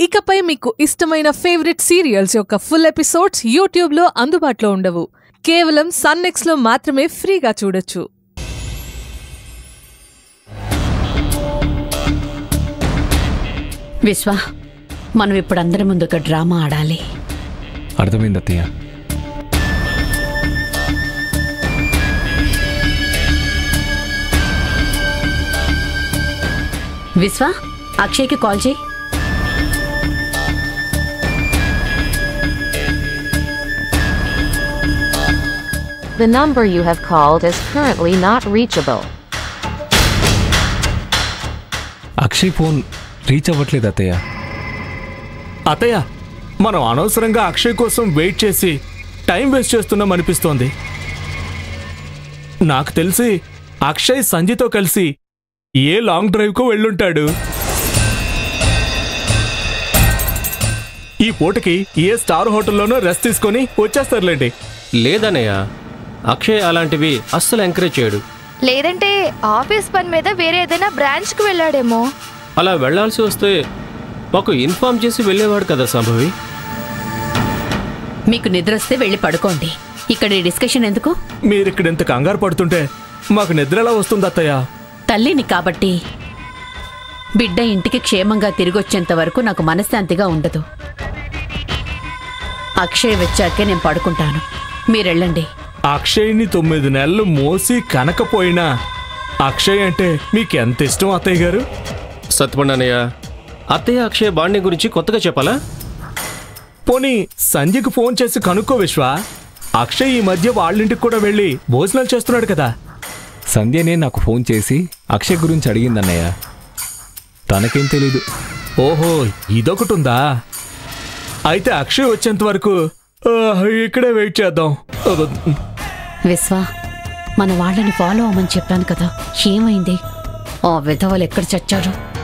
ఇకపై మీకు ఇష్టమైన ఫేవరెట్ సీరియల్స్ యొక్క ఫుల్ ఎపిసోడ్స్ యూట్యూబ్లో అందుబాటులో ఉండవు. కేవలం సన్నెక్స్లో మాత్రమే ఫ్రీగా చూడొచ్చు. విశ్వ మనం ఇప్పుడు అందరి ముందు ఒక డ్రామా ఆడాలి. అర్థమైంది అత్తయ్య. విశ్వ అక్షయ్కి కాల్ చేయి. The number you have called is currently not reachable. Akshay phone reach అవ్వట్లేదు అత్తయ్య. అత్తయ్య మనం అనవసరంగా అక్షయ్ కోసం వెయిట్ చేసి టైం వేస్ట్ చేస్తున్నాం అనిపిస్తోంది. నాకు తెలిసి అక్షయ్ సంజయ్తో కలిసి ఏ లాంగ్ డ్రైవ్కు వెళ్ళుంటాడు. ఈ పూటకి ఏ స్టార్ హోటల్లోనో రెస్ట్ తీసుకొని వచ్చేస్తారులేండి. లేదన్నయ్య అక్షయ్ అలాంటివి అస్సలు ఎంకరేజ్ చేయడు. లేదంటే ఆఫీస్ పని మీద వేరే ఏదైనా బ్రాంచ్కి వెళ్ళాడేమో. అలా వెళ్ళాల్సి వస్తే మాకు ఇన్ఫార్మ్ చేసి వెళ్ళేవాడు కదా సంభవి. మీకు నిద్ర వస్తే వెళ్ళి పడుకోండి. ఇక్కడ ఈ డిస్కషన్ ఎందుకు? మీరు ఇక్కడ ఇంత కంగారు పడుతుంటే మాకు నిద్ర ఎలా వస్తుంది అత్తయ్య? తల్లిని కాబట్టి బిడ్డ ఇంటికి క్షేమంగా తిరిగొచ్చేంత వరకు నాకు మనశ్శాంతిగా ఉండదు. అక్షయ్ వచ్చాకే నేను పడుకుంటాను. మీరెళ్ళండి. అక్షయ్ని తొమ్మిది నెలలు మోసి కనకపోయినా అక్షయ్ అంటే మీకెంత ఇష్టం అత్తయ్య గారు? సత్యపండి అన్నయ్య అత్తయ్య అక్షయ్ బాండింగ్ గురించి కొత్తగా చెప్పాలా? పోనీ సంజయ్కి ఫోన్ చేసి కనుక్కో విశ్వ. అక్షయ్ ఈ మధ్య వాళ్ళింటికి కూడా వెళ్ళి భోజనాలు చేస్తున్నాడు కదా. సంధ్యనే నాకు ఫోన్ చేసి అక్షయ్ గురించి అడిగింది అన్నయ్య తనకేం తెలీదు. ఓహో ఇదొకటి ఉందా అయితే అక్షయ్ వచ్చేంత వరకు ఆ, ఇక్కడే వెయిట్ చేద్దాం. విశ్వ మన వాళ్ళని ఫాలో అవ్వమని చెప్పాను కదా. ఏమైంది? ఆ విధవలు ఎక్కడ చచ్చారు?